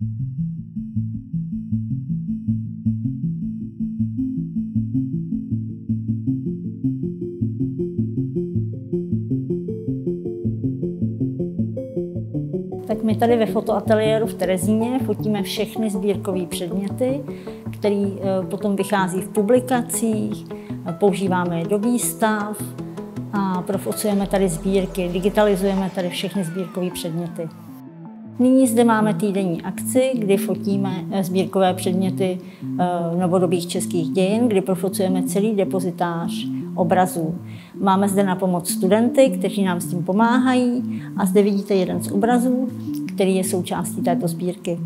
Tak my tady ve fotoateliéru v Terezíně fotíme všechny sbírkové předměty, které eh, potom vychází v publikacích, používáme je do výstav a profocujeme tady sbírky, digitalizujeme tady všechny sbírkové předměty. Nyní zde máme týdenní akci, kdy fotíme eh, sbírkové předměty eh, novodobých českých dějin, kdy profocujeme celý depozitář obrazů. Máme zde na pomoc studenty, kteří nám s tím pomáhají a zde vidíte jeden z obrazů, který je součástí této sbírky.